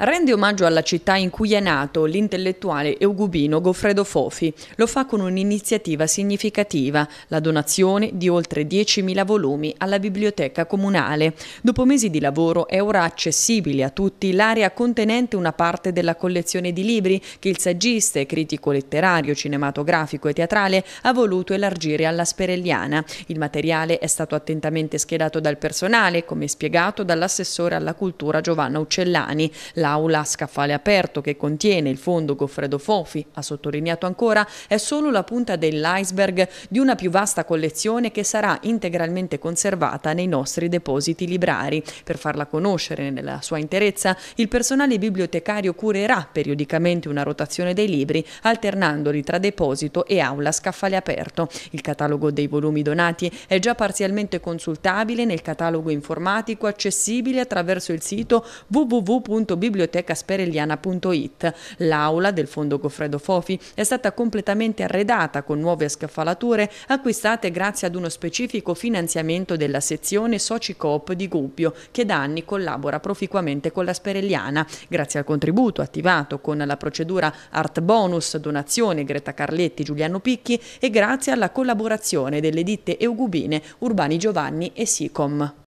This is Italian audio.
Rende omaggio alla città in cui è nato l'intellettuale eugubino Goffredo Fofi. Lo fa con un'iniziativa significativa, la donazione di oltre 10.000 volumi alla biblioteca comunale. Dopo mesi di lavoro è ora accessibile a tutti l'area contenente una parte della collezione di libri che il saggista e critico letterario, cinematografico e teatrale ha voluto elargire alla Sperelliana. Il materiale è stato attentamente schedato dal personale, come spiegato dall'assessore alla cultura Giovanna Uccellani. La L'aula a scaffale aperto che contiene il fondo Goffredo Fofi, ha sottolineato ancora, è solo la punta dell'iceberg di una più vasta collezione che sarà integralmente conservata nei nostri depositi librari. Per farla conoscere nella sua interezza, il personale bibliotecario curerà periodicamente una rotazione dei libri, alternandoli tra deposito e aula a scaffale aperto. Il catalogo dei volumi donati è già parzialmente consultabile nel catalogo informatico accessibile attraverso il sito www.bibliotecario bibliotecasperelliana.it. L'aula del Fondo Goffredo Fofi è stata completamente arredata con nuove scaffalature acquistate grazie ad uno specifico finanziamento della sezione Socicoop di Gubbio che da anni collabora proficuamente con la Sperelliana. Grazie al contributo attivato con la procedura Art Bonus Donazione Greta Carletti Giuliano Picchi e grazie alla collaborazione delle ditte eugubine Urbani Giovanni e Sicom.